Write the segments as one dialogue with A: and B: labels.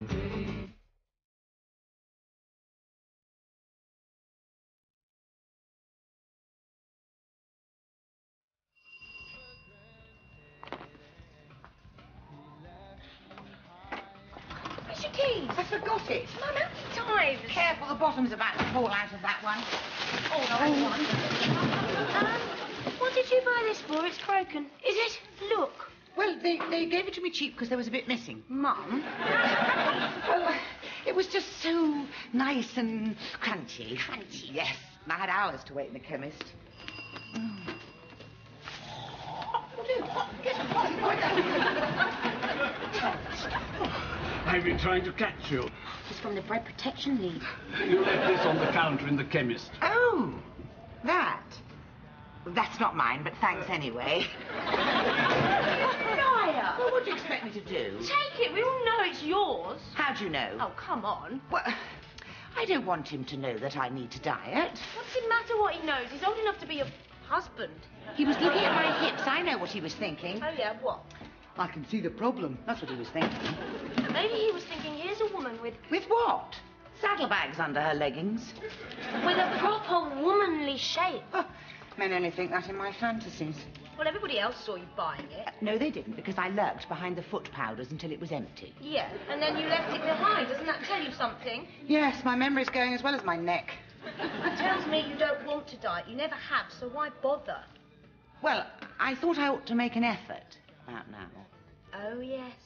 A: Where's your keys?
B: I forgot it.
A: Mum, how many times?
B: Careful, the bottom's about to fall out of that one. Oh, no.
A: Um, what did you buy this for? It's broken. Is it? Look.
B: Well, they, they gave it to me cheap because there was a bit missing.
A: Mum.
B: Well, it was just so nice and crunchy. Crunchy? Yes. And I had hours to wait in the chemist. Mm.
C: I've been trying to catch you.
A: It's from the Bread Protection League.
C: You left this on the counter in the chemist.
B: Oh, that. That's not mine, but thanks anyway. What do you expect me to do?
A: Take it. We all know it's yours.
B: How do you know?
A: Oh, come on.
B: Well, I don't want him to know that I need to diet.
A: What's it matter what he knows? He's old enough to be your husband.
B: He was looking at my hips. I know what he was thinking.
A: Oh, yeah, what?
B: I can see the problem. That's what he was thinking.
A: Maybe he was thinking, here's a woman with
B: With what? Saddlebags under her leggings.
A: with a proper womanly shape.
B: Oh, men only think that in my fantasies.
A: Well, everybody else saw you buying it.
B: Uh, no, they didn't, because I lurked behind the foot powders until it was empty.
A: Yeah, and then you left it behind. Doesn't that tell you something?
B: Yes, my memory's going as well as my neck.
A: It tells me you don't want to diet. You never have, so why bother?
B: Well, I thought I ought to make an effort. About now.
A: Oh, yes.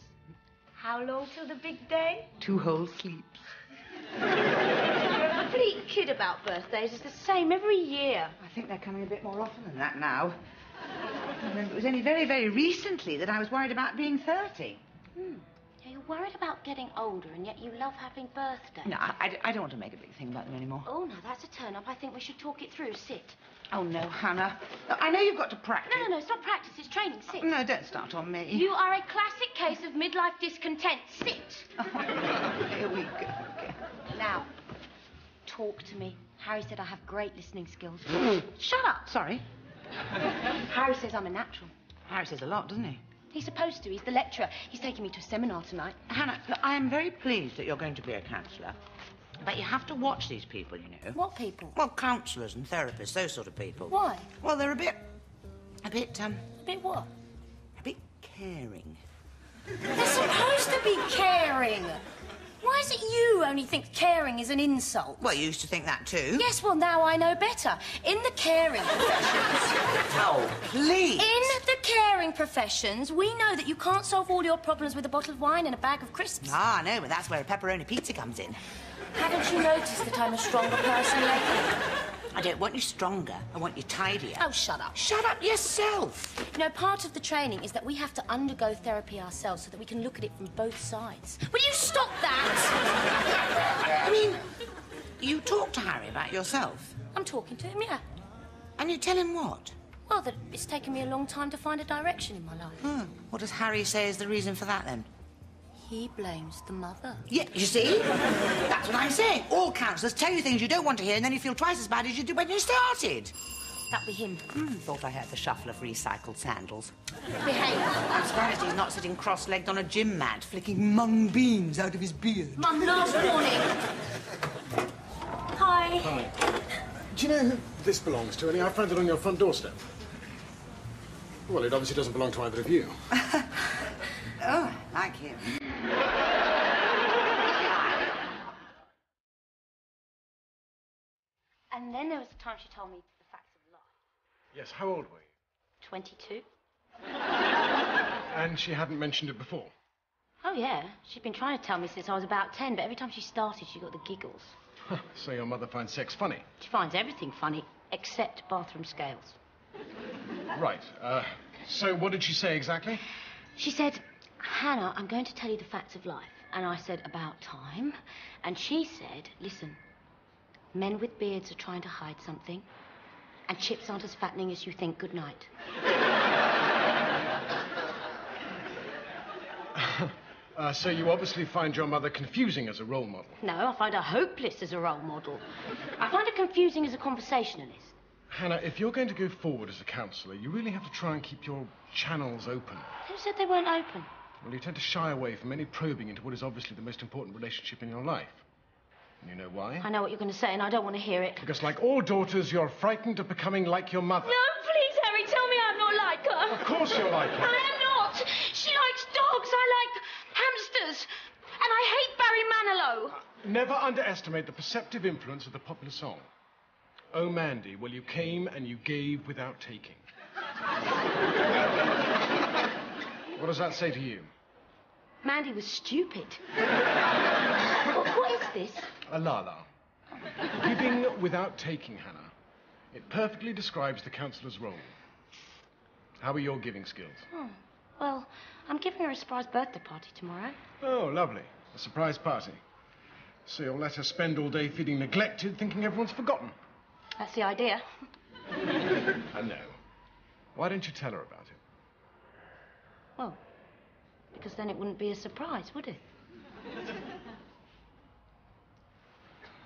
A: How long till the big day?
B: Two whole sleeps.
A: You're a complete kid about birthdays. It's the same every year.
B: I think they're coming a bit more often than that now. I remember it was only very, very recently that I was worried about being 30. Hmm.
A: You're worried about getting older, and yet you love having birthdays.
B: No, I, I- I don't want to make a big thing about them anymore.
A: Oh, no, that's a turn up. I think we should talk it through. Sit.
B: Oh, no, Hannah. Look, I know you've got to practice.
A: No, no, no, it's not practice, it's training. Sit.
B: No, don't start on me.
A: You are a classic case of midlife discontent. Sit.
B: Oh, here we go.
A: Now, talk to me. Harry said I have great listening skills. Shut up.
B: Sorry.
A: Harry says I'm a natural.
B: Harry says a lot, doesn't he?
A: He's supposed to. He's the lecturer. He's taking me to a seminar tonight.
B: Hannah, look, I am very pleased that you're going to be a counsellor. But you have to watch these people, you know.
A: What people?
B: Well, counsellors and therapists, those sort of people.
A: Why?
B: Well, they're a bit, a bit, um,
A: A bit what?
B: a bit caring.
A: They're supposed to be caring. Why is it you only think caring is an insult?
B: Well, you used to think that too.
A: Yes, well, now I know better. In the caring professions...
B: Oh, please.
A: In the caring professions, we know that you can't solve all your problems with a bottle of wine and a bag of crisps.
B: Ah, no, but that's where a pepperoni pizza comes in.
A: Haven't you noticed that I'm a stronger person lately?
B: I don't want you stronger. I want you tidier.
A: Oh, shut up.
B: Shut up yourself.
A: You know, part of the training is that we have to undergo therapy ourselves so that we can look at it from both sides. Will you stop that?
B: I mean, you talk to Harry about yourself,
A: I'm talking to him, yeah.
B: and you tell him what?
A: Well, that it's taken me a long time to find a direction in my life.
B: Hmm. What does Harry say is the reason for that then?
A: He blames the mother.
B: Yeah, you see? That's what I'm saying. All counsellors tell you things you don't want to hear, and then you feel twice as bad as you did when you started.
A: That'd be him.
B: Hmm, thought I heard the shuffle of recycled sandals.
A: Behave.
B: I'm surprised he's not sitting cross-legged on a gym mat, flicking mung beans out of his beard.
A: Mum, last warning. Hi. Hi.
D: Do you know who this belongs to, Ellie? I found it on your front doorstep. Well, it obviously doesn't belong to either of you.
B: Oh, like him.
A: And then there was the time she told me the facts of life.
D: Yes, how old were you?
A: 22.
D: And she hadn't mentioned it before.
A: Oh, yeah. She'd been trying to tell me since I was about 10, but every time she started, she got the giggles.
D: so your mother finds sex funny.
A: She finds everything funny, except bathroom scales.
D: Right. Uh, so what did she say exactly?
A: She said, Hannah, I'm going to tell you the facts of life. And I said, about time. And she said, listen, men with beards are trying to hide something, and chips aren't as fattening as you think. Good night.
D: Uh, so you obviously find your mother confusing as a role model.
A: No, I find her hopeless as a role model. I find her confusing as a conversationalist.
D: Hannah, if you're going to go forward as a counsellor, you really have to try and keep your channels open.
A: Who said they weren't open?
D: Well, you tend to shy away from any probing into what is obviously the most important relationship in your life. And you know why?
A: I know what you're going to say, and I don't want to hear it.
D: Because, like all daughters, you're frightened of becoming like your mother.
A: No, please, Harry, tell me I'm not like her.
D: Of course you're like her.
A: I am not. She likes dogs. I like hamsters. And I hate Barry Manilow.
D: Uh, never underestimate the perceptive influence of the popular song. Oh, Mandy, well, you came and you gave without taking. what does that say to you?
A: Mandy was stupid. what, what is this?
D: A la-la. Giving without taking, Hannah. It perfectly describes the counselor's role. How are your giving skills?
A: Oh, well, I'm giving her a surprise birthday party tomorrow.
D: Oh, lovely. A surprise party. So you'll let her spend all day feeling neglected, thinking everyone's forgotten.
A: That's the idea.
D: I know. Why don't you tell her about it?
A: Well, because then it wouldn't be a surprise, would it?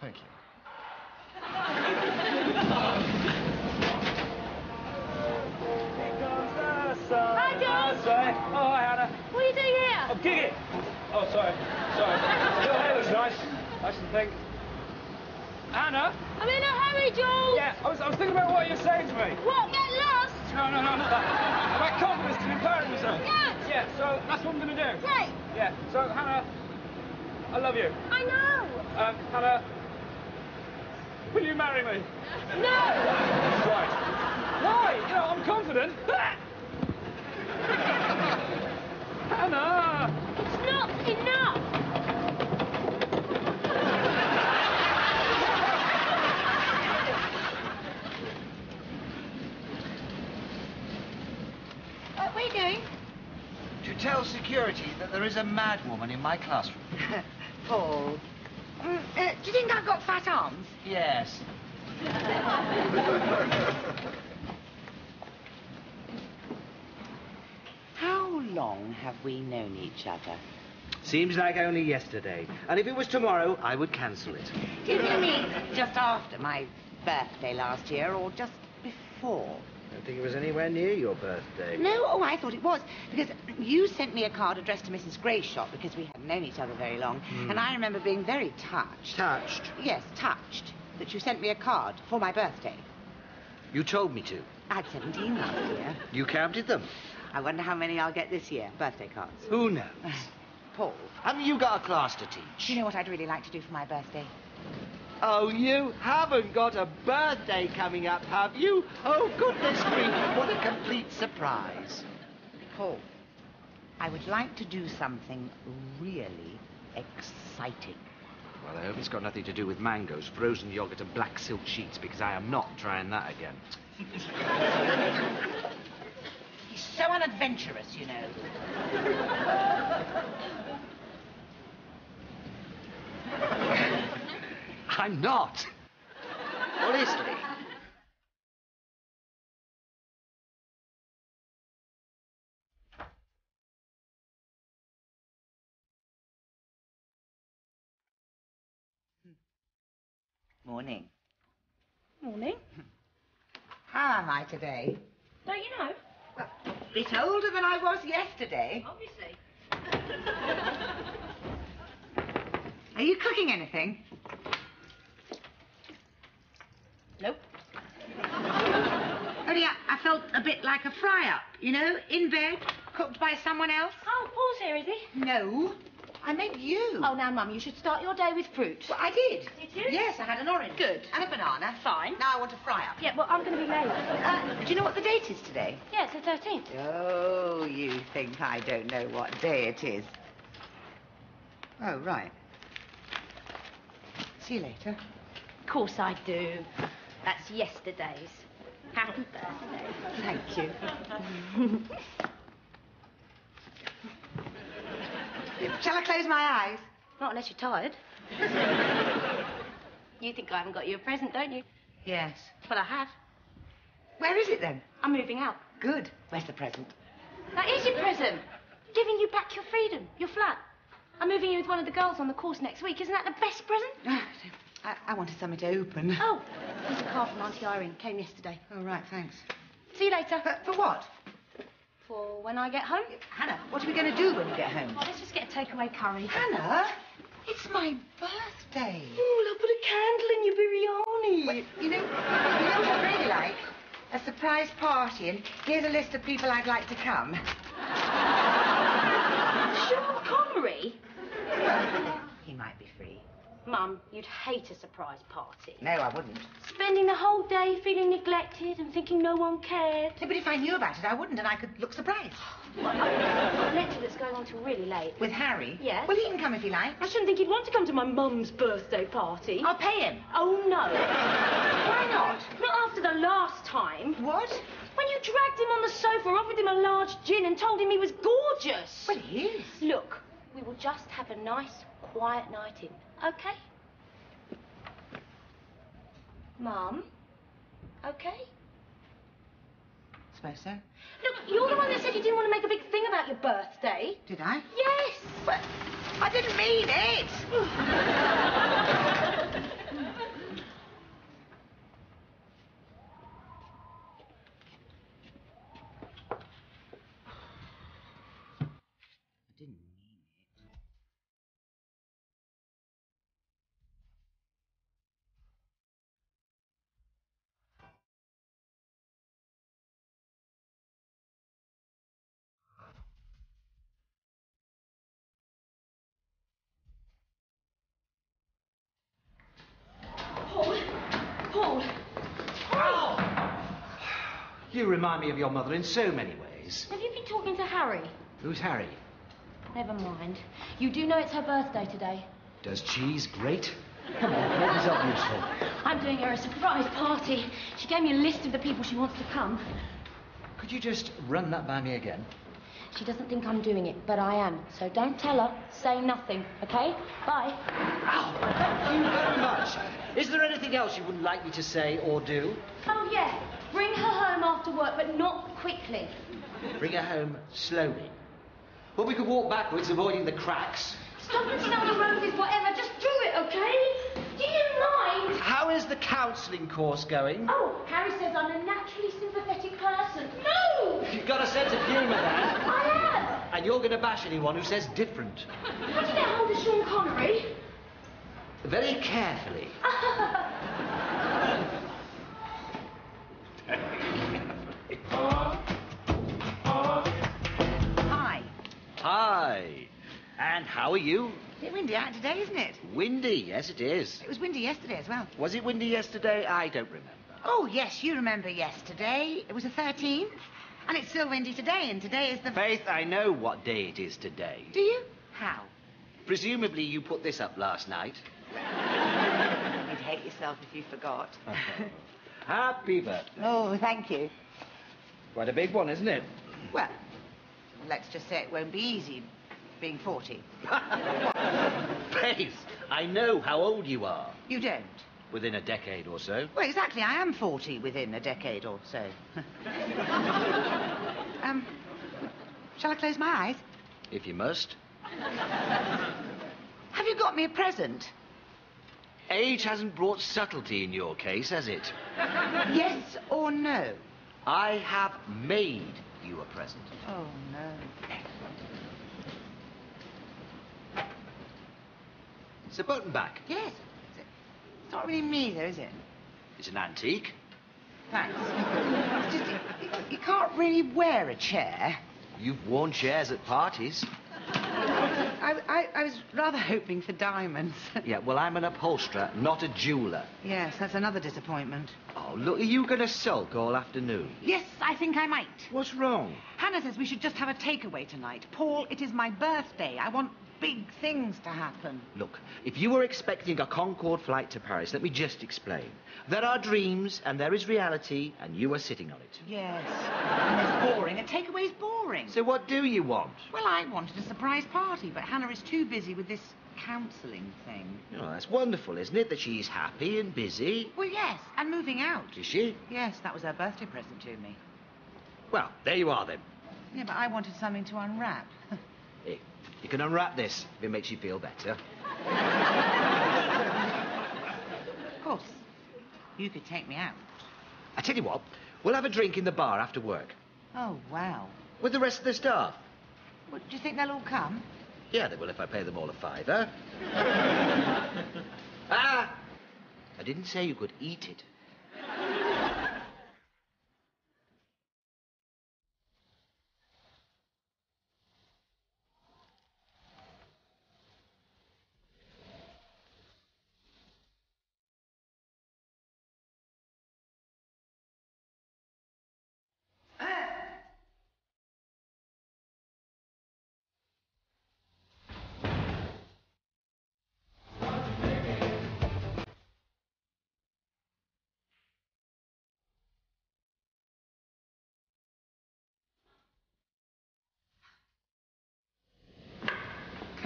D: Thank you.
A: Hi, John.
E: Sorry. Oh, hi, Hannah.
A: What are you doing here?
E: Oh, Giggy. Oh, sorry. Sorry. Your hair looks nice. Nice and pink. Hannah?
A: I'm in a hurry, Jools.
E: Yeah, I was, I was thinking about what you were saying to me.
A: What? Get
E: No, no, no, not that. About confidence to be parent myself.
A: Yes.
E: Yeah, so that's what I'm going to do.
A: Great.
E: Yeah, so, Hannah, I love you.
A: I know.
E: Um, Hannah, will you marry me?
A: No.
E: Right. Why? You know, I'm confident. Hannah!
A: It's not enough.
B: What are you doing?
F: To tell security that there is a madwoman in my classroom.
B: Paul. Mm, uh, do you think I've got fat arms?
F: Yes.
B: How long have we known each other?
F: Seems like only yesterday. And if it was tomorrow, I would cancel it.
B: Do you mean just after my birthday last year or just before?
F: I don't think it was anywhere near your birthday.
B: No, oh, I thought it was. Because you sent me a card addressed to Mrs. Greyshott because we hadn't known each other very long. Hmm. And I remember being very touched.
F: Touched.
B: Yes, touched that you sent me a card for my birthday.
F: You told me to.
B: I had 17 last year.
F: You counted them.
B: I wonder how many I'll get this year, birthday cards.
F: Who knows?
B: Paul,
F: Haven't you got a class to
B: do
F: teach?
B: you know what I'd really like to do for my birthday?
F: Oh, you haven't got a birthday coming up, have you? Oh, goodness me, what a complete surprise.
B: Paul, I would like to do something really exciting.
F: Well, I hope it's got nothing to do with mangoes, frozen yogurt, and black silk sheets, because I am not trying that again.
B: He's so unadventurous, you know.
F: I'm not. Honestly.
B: Morning.
A: Morning.
B: How am I today?
A: Don't you know?
B: Well, a bit older than I was yesterday.
A: Obviously.
B: Are you cooking anything?
A: Nope.
B: Only I, felt a bit like a fry-up, you know, in bed, cooked by someone else.
A: Oh, Paul's here, is he?
B: No, I meant you.
A: Oh, now, Mum, you should start your day with fruit.
B: Well, I did.
A: Did you?
B: Yes, I had an orange.
A: Good.
B: And a banana.
A: Fine.
B: Now I want a fry-up.
A: Yeah, well, I'm going to be late.
B: Uh, do you know what the date is today?
A: Yeah, it's the 13th.
B: Oh, you think I don't know what day it is. Oh, right. See you later.
A: Of course I do. That's yesterday's. Happy birthday.
B: Thank you. Shall I close my eyes?
A: Not unless you're tired. you think I haven't got you a present, don't you?
B: Yes.
A: Well, I have.
B: Where is it then?
A: I'm moving out.
B: Good. Where's the present?
A: That is your present. Giving you back your freedom, your flat. I'm moving in with one of the girls on the course next week. Isn't that the best present?
B: I, I wanted something to open.
A: Oh, here's a card from Auntie Irene. Came yesterday.
B: Oh, right, thanks.
A: See you later.
B: For, for what?
A: For when I get home?
B: Hannah, what are we going to do when you get home?
A: Oh, let's just get a takeaway curry.
B: Hannah, it's my birthday.
G: Oh, I'll put a candle in your biryani.
B: Well, you know, you know what I'd really like? A surprise party, and here's a list of people I'd like to come.
A: Sean Connery?
B: He might be free.
A: Mum, you'd hate a surprise party.
B: No, I wouldn't.
A: Spending the whole day feeling neglected and thinking no one cared.
B: No, but if I knew about it, I wouldn't, and I could look surprised.
A: A lecture that's going on till really late.
B: With Harry?
A: Yes.
B: Well, he can come if he likes.
A: I shouldn't think he'd want to come to my mum's birthday party.
B: I'll pay him.
A: Oh, no.
B: Why not?
A: Not after the last time.
B: What?
A: When you dragged him on the sofa, offered him a large gin, and told him he was gorgeous.
B: Well, he is.
A: Look, we will just have a nice, quiet night in, okay? Mum? Okay?
B: Suppose so.
A: Look, you're the one that said you didn't want to make a big thing about your birthday.
B: Did I?
A: Yes!
B: But I didn't mean it. I didn't mean it.
A: Paul? Paul?
F: You remind me of your mother in so many ways.
A: Have you been talking to Harry?
F: Who's Harry?
A: Never mind. You do know it's her birthday today.
F: Does cheese grate? Come on, make yourself useful.
A: I'm doing her a surprise party. She gave me a list of the people she wants to come.
F: Could you just run that by me again?
A: She doesn't think I'm doing it, but I am. So don't tell her. Say nothing, okay? Bye.
F: Ow! Thank you very much. Is there anything else you wouldn't like me to say or do?
A: Oh, yeah. Bring her home after work, but not quickly.
F: Bring her home slowly. Well, we could walk backwards, avoiding the cracks.
A: Stop looking out the roses, whatever. Just do it, okay? Do you mind?
F: How is the counselling course going?
A: Oh, Harry says I'm a naturally sympathetic person. No!
F: You've got a sense of humour, then.
A: I have!
F: And you're going to bash anyone who says different.
A: How do you get hold of Sean Connery?
F: Very carefully.
B: Hi.
F: Hi. And how are you?
B: It's a bit windy out today, isn't it?
F: Windy, yes it is.
B: It was windy yesterday as well.
F: Was it windy yesterday? I don't remember.
B: Oh, yes, you remember yesterday. It was the 13th. And it's still windy today, and today is the...
F: Faith, I know what day it is today.
B: Do you? How?
F: Presumably you put this up last night.
B: You'd hate yourself if you forgot.
F: Happy birthday.
B: oh, thank you.
F: Quite a big one, isn't it?
B: Well, let's just say it won't be easy being 40.
F: Faith, I know how old you are.
B: You don't?
F: Within a decade or so.
B: Well, exactly. I am 40 within a decade or so. um, shall I close my eyes?
F: If you must.
B: Have you got me a present?
F: Age hasn't brought subtlety in your case, has it?
B: Yes or no?
F: I have made you a present.
B: Oh, no.
F: It's a button back.
B: Yes. It's not really me, though, is it?
F: It's an antique.
B: Thanks. It's just, you, you can't really wear a chair.
F: You've worn chairs at parties.
B: I, I, I was rather hoping for diamonds.
F: Yeah, well, I'm an upholsterer, not a jeweller.
B: yes, that's another disappointment.
F: Oh, look, are you going to sulk all afternoon?
B: Yes, I think I might.
F: What's wrong?
B: Hannah says we should just have a takeaway tonight. Paul, it is my birthday. I want big things to happen.
F: Look, if you were expecting a Concorde flight to Paris, let me just explain. There are dreams, and there is reality, and you are sitting on it.
B: Yes. And it's boring. A takeaway's boring.
F: So what do you want?
B: Well, I wanted a surprise party, but Hannah is too busy with this counselling thing.
F: Oh, that's wonderful, isn't it, that she's happy and busy?
B: Well, yes, and moving out.
F: Is she?
B: Yes, that was her birthday present to me.
F: Well, there you are then.
B: Yeah, but I wanted something to unwrap.
F: You can unwrap this if it makes you feel better.
B: of course, you could take me out.
F: I tell you what, we'll have a drink in the bar after work.
B: Oh, wow.
F: With the rest of the staff?
B: Well, do you think they'll all come?
F: Yeah, they will if I pay them all a fiver. ah! I didn't say you could eat it.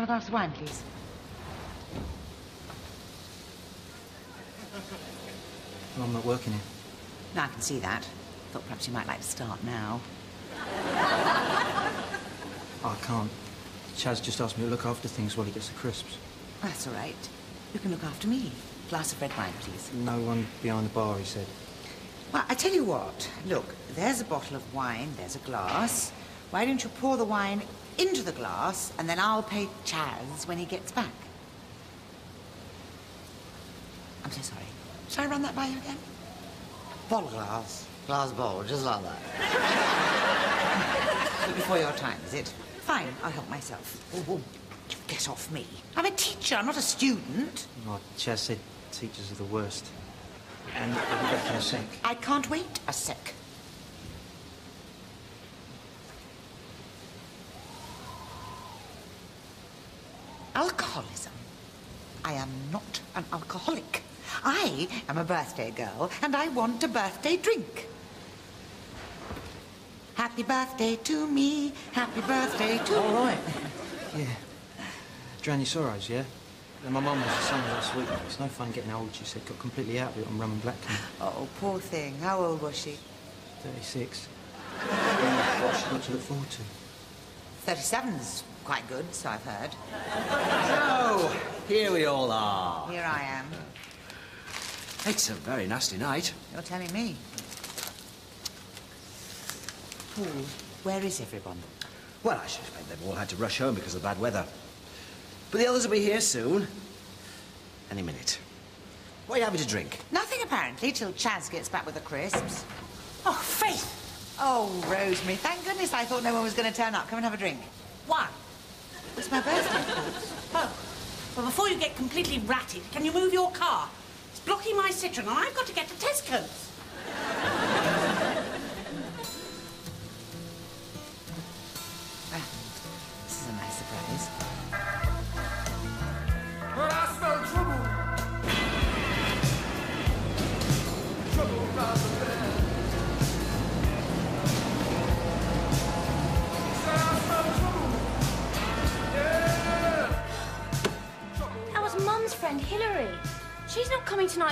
B: I have a glass of wine, please?
H: Well, I'm not working here.
B: No, I can see that. Thought perhaps you might like to start now.
H: I can't. Chaz just asked me to look after things while he gets the crisps.
B: That's all right. You can look after me. Glass of red wine, please.
H: No one behind the bar, he said.
B: Well, I tell you what. Look, there's a bottle of wine, there's a glass. Why don't you pour the wine into the glass, and then I'll pay Chaz when he gets back? I'm so sorry. Shall I run that by you again?
I: Bottle glass. Glass bowl, just like that.
B: Before your time, is it? Fine, I'll help myself. Oh, oh, you get off me. I'm a teacher, I'm not a student.
H: Oh, Chaz said teachers are the worst. And I'll be back in a sec.
B: I can't wait a sec. Alcoholism. I am not an alcoholic. I am a birthday girl, and I want a birthday drink. Happy birthday to me. Happy birthday to oh,
H: All right. Yeah. Drown your sorrows, yeah? And my mum was the same last week. It's no fun getting old, she said. Got completely out of it on rum and black.
B: Oh, poor thing. How old was she?
H: 36. What she got to look forward to.
B: 37's quite good, so I've heard.
J: Oh, here we all are.
B: Here I am.
J: It's a very nasty night.
B: You're telling me. Paul, where is everyone?
J: Well, I should expect they've all had to rush home because of the bad weather. But the others will be here soon. Any minute. What are you having to drink?
B: Nothing, apparently, till Chaz gets back with the crisps. Oh, Faith! Oh, Rosemary, thank goodness I thought no one was going to turn up. Come and have a drink.
K: Why?
B: It's my birthday, of.
K: Oh. Well, before you get completely ratted, can you move your car? It's blocking my Citroen, and I've got to get to Tesco's.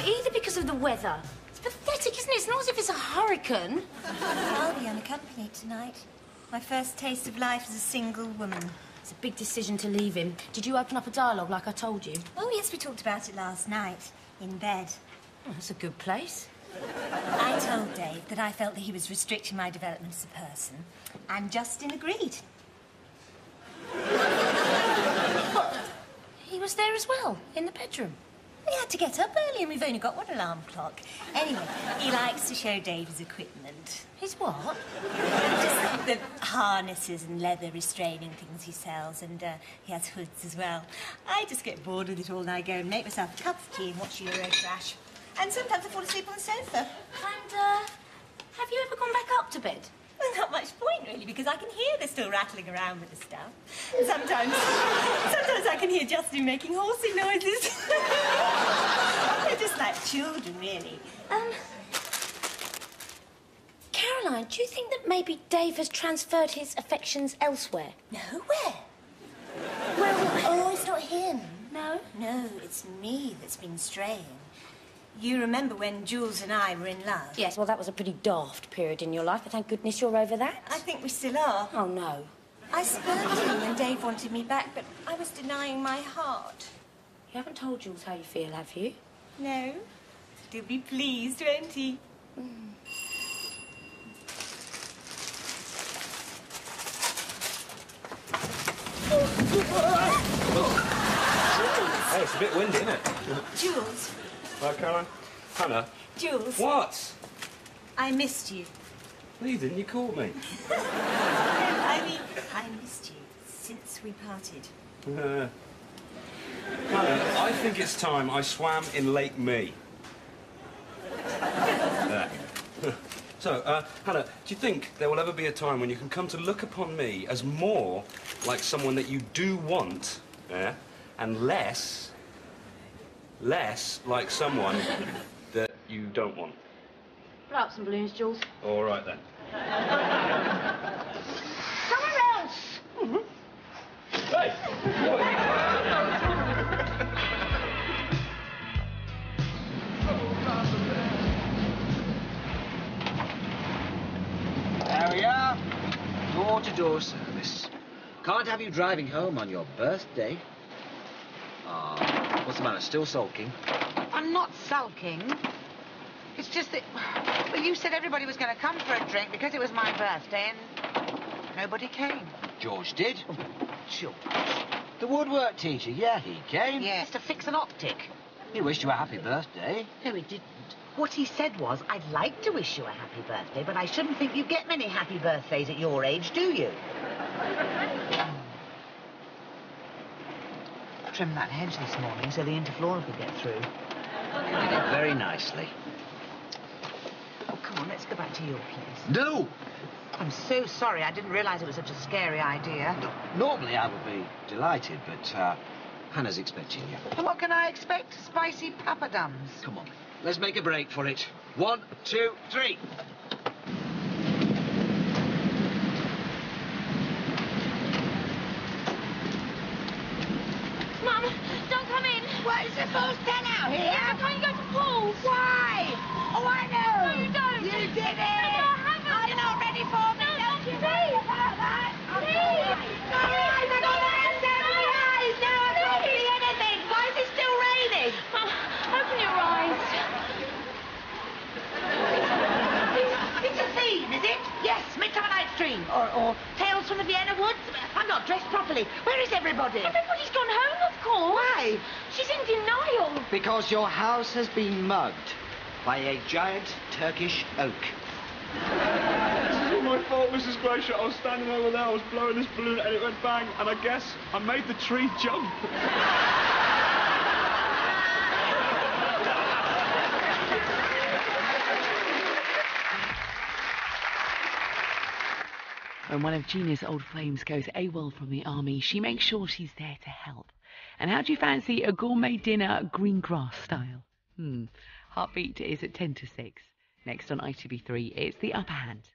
A: Either because of the weather. It's pathetic, isn't it? It's not as if it's a hurricane.
L: I'll be unaccompanied tonight. My first taste of life as a single woman.
A: It's a big decision to leave him. Did you open up a dialogue like I told you?
L: Oh, yes, we talked about it last night, in bed.
A: Oh, that's a good place.
L: I told Dave that I felt that he was restricting my development as a person, and Justin agreed.
A: He was there as well, in the bedroom.
L: We had to get up early, and we've only got one alarm clock. Anyway, he likes to show Dave his equipment.
A: His what?
L: The harnesses and leather restraining things he sells, and uh, he has hoods as well. I just get bored with it all, and I go and make myself a cup of tea and watch Eurotrash. And sometimes I fall asleep on the sofa.
A: And, uh, have you ever gone back up to bed?
L: Well, not much point, really, because I can hear they're still rattling around with the stuff. And sometimes, sometimes I can hear Justin making horsey noises. they're just like children, really.
A: Um, Caroline, do you think that maybe Dave has transferred his affections elsewhere?
L: No, where?
A: Well,
L: Oh, it's not him.
A: no.
L: No, it's me that's been straying. You remember when Jools and I were in love?
A: Yes, well, that was a pretty daft period in your life, but thank goodness you're over that.
L: I think we still are.
A: Oh, no.
L: I spurned him when Dave wanted me back, but I was denying my heart.
A: You haven't told Jools how you feel, have you?
L: No? He'll be pleased, won't he?
E: Hey, it's a bit windy, isn't it?
L: Jools,
E: Right, Caroline? Hannah?
L: Jools.
E: What?
L: I missed you.
E: No, you didn't. You called me.
L: I mean, I missed you since we parted.
E: Uh, Hannah, I think it's time I swam in Lake Me. So, uh, Hannah, do you think there will ever be a time when you can come to look upon me as more like someone that you do want, yeah, and less, less like someone that you don't want?
A: Blow up some balloons, Jools.
E: All right then.
A: Somewhere else! Hey!
F: There we are. Door-to-door service. Can't have you driving home on your birthday. What's the matter? Still sulking?
B: I'm not sulking. It's just that, well, you said everybody was going to come for a drink because it was my birthday and nobody came.
F: George did. George. The woodwork teacher, yeah, he came.
B: Yes, to fix an optic.
F: He wished you a happy birthday.
B: No, he didn't. What he said was, I'd like to wish you a happy birthday, but I shouldn't think you get many happy birthdays at your age, do you? Trimmed that hedge this morning so the interflora could get through.
F: You did it very nicely.
B: Oh, come on, let's go back to your place.
F: No!
B: I'm so sorry. I didn't realize it was such a scary idea.
F: Normally I would be delighted, but uh, Hannah's expecting you.
B: And what can I expect? Spicy papadums.
F: Come on, let's make a break for it. One, two, three.
A: Mum, don't come in.
B: What, is the full ten out here?
A: Yeah, can't you go to Paul's?
B: Why? Oh, I know.
A: No, you don't.
B: You did it.
A: No, I haven't.
B: Are you not ready for me?
A: No,
B: Don't you
A: please.
B: worry about that.
A: Please.
B: Guys, I got my hands down my eyes. Now I can't see anything. Why is it still raining?
A: Mum, open your eyes.
B: It's a theme, is it? Yes, Midsummer Night's Dream. Or, or Tales from the Vienna Woods. I'm not dressed properly. Where is everybody?
A: Everybody's gone home, of course.
B: Why?
A: She's in denial.
F: Because your house has been mugged by a giant Turkish oak.
E: This is all my fault, Mrs. Glacier. I was standing over there, I was blowing this balloon, and it went bang, and I guess I made the tree jump.
M: When one of Gina's old flames goes AWOL from the army, she makes sure she's there to help. And how do you fancy a gourmet dinner green grass style? Hmm. Heartbeat is at 10 to 6. Next on ITV3, it's The Upper Hand.